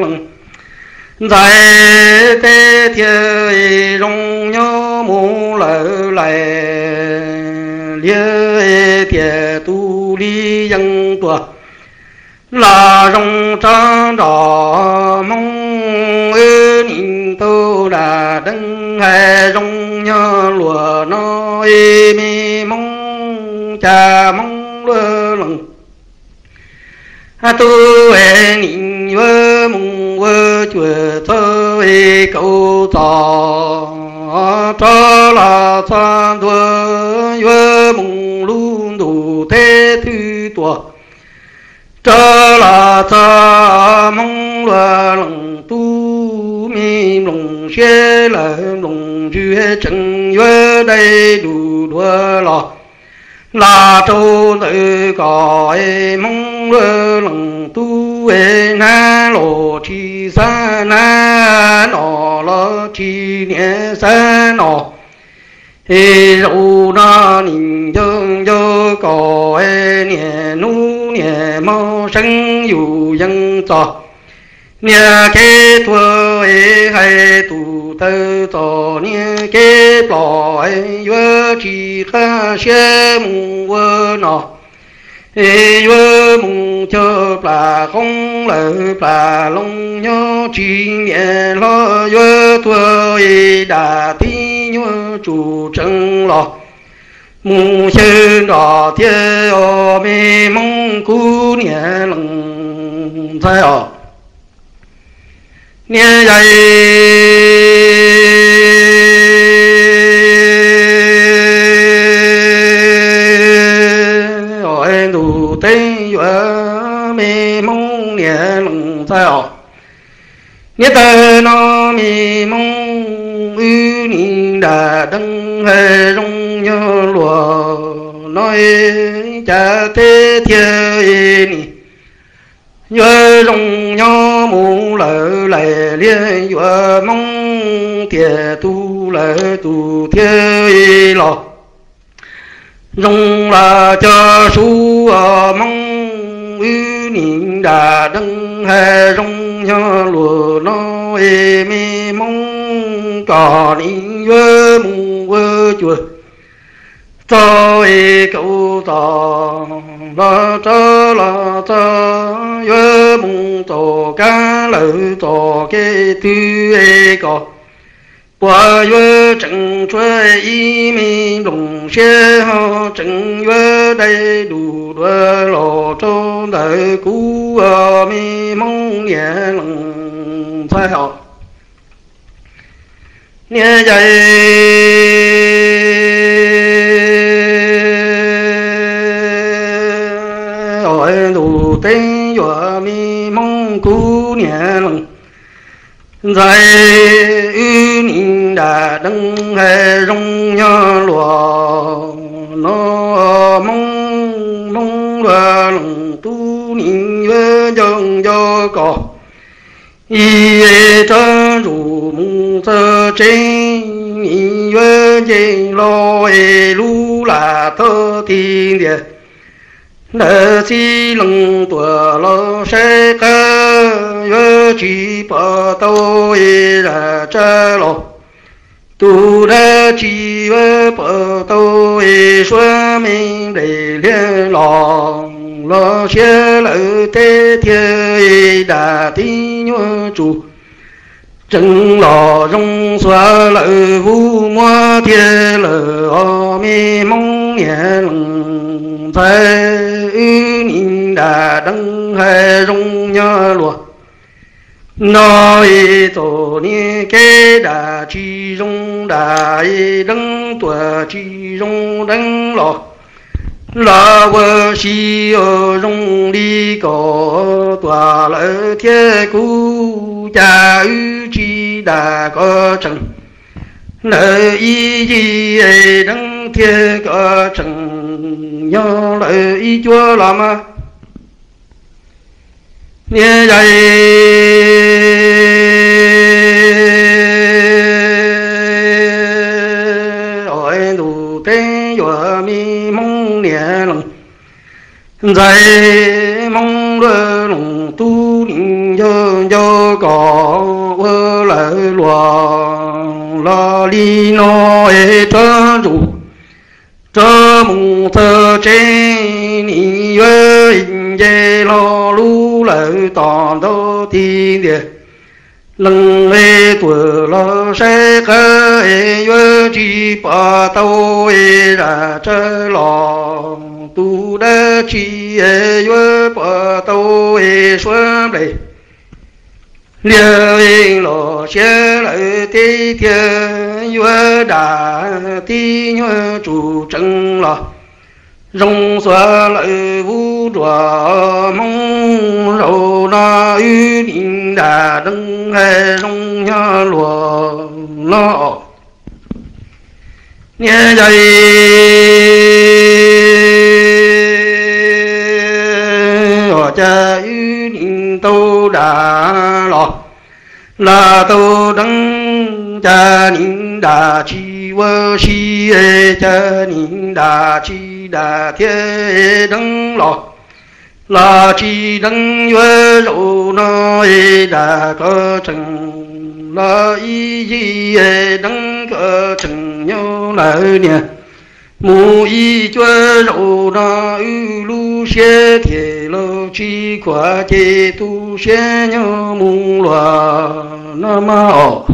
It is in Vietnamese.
lòng dạy thế thiên rong nhớ mù lỡ lại lia thiệt tu ly dân tuổi là rong trang đỏ mong ư nhìn tu đà đấng hè rong nhớ lùa nó y mi mong cha mong lơ lòng a à, tu e nhìn vơ mong vơ chùa thơ e cầu tỏ cho là san thơ vơ mong luôn đủ thế thư tuổi cho là cha mong là lòng tu mi lòng xe là lòng chưa chẳng vơ đây đủ đua lò là châu tự cõi mong lơ lòng tu ê na lộ chi sa na nọ lo chi nhẹ sa nọ ê râu na nhìn dương dơ cõi nhẹ nu nhẹ mơ sinh dù dân trò nhà kế thua ấy hay tụ tư trò nhà kế plò ấy vừa chỉ khá xe mù vừa nọ ấy vừa mù chơ bà không lỡ bà lông nhó chỉ nhẹ lo vừa thua ấy đã tí nhớ chủ trăng lọ mù sư đỏ thiên ô mê mong cú nhẹ lòng thay ọ nghe dạy hỏi đủ tây vợ mê mông nghe lòng sao nghe tờ nó mê mông ư ni đà đăng hề rong nhớ lùa. Nói cha thế thiên ni, nhớ rong nhớ mù lỡ lệ liên nhớ mong thiệt tu lỡ tu thế lọ rong là cho su ở mong ư niệm đà đăng hè rong nhớ lùa nó ê mê mong trò ni vơ mù vơ chùa. Cho ê cậu tò la cha la cha yơ mung tổ ca lỡ tổ kê tư e cò. Qua yơ chẳng chuê y mi đồng xe ho chẳng yơ đây đủ đua lò cho đời cú mi mong nhẹ lòng thay họ nhẹ dạy tên dọa mi mong cú nhẹ lòng. Dạy ư ninh đà đăng rong nhớ lùa. Nó mong mong lùa lòng tu ninh vơ dòng do cỏ y rủ mong sơ trên y vơ lo e lu là thơ địa nợ si lăng tua lô sê cơ yơ chi bỏ tô y là cha lô tu đã chi vơ bỏ tô y xóa minh đầy liên lòng, lo sẽ lỡ thiê y đà tí nhớ chủ. Chân lò rong xóa lỡ vu mua thiê lỡ o mi mong nhẹ phê y nhìn đà đăng hệ rung nhớ lùa. Nói tổ ni kê đà chi rung, đà y đăng tùa chi rung đăng lọ là vợ si ở rung đi có tòa lỡ thế cú, cha ư chi đà có chẳng nợ y gì ấy đăng kia cả chẳng nhớ lại ý chúa làm à. Như vậy ôi, đủ tên vừa mi mong nhẹ lòng. Dạy, mong đưa lòng tu định cho cho có ơ lại loa la li no e cho dù. 这木头真你月迎接老路来当到地的。lần lê tuổi lo sẽ khơ e yơ chi pa tao e ra chơ lo tu đa chi e yơ pa tao e xuân đây Liêu yên lo sẽ lại ti thiên yơ đà ti nhớ chủ chân lo rong xóa lợi vũ đùa, mong rầu na yu ninh đà đấng hệ rong nha lùa lo nhé dây ở cha yu tu tô đà lọ là tô đắng cha niệm đà chi vơ si cha niệm đà chi đà ê đắng lọ là chi đấng vơ rộ nó đà cơ trần là y di đắng cơ trần nhau lại nè mù y chuê rộ nó ư lu xê thiê lô chi quả chê tu xê nhau mù loà nam mô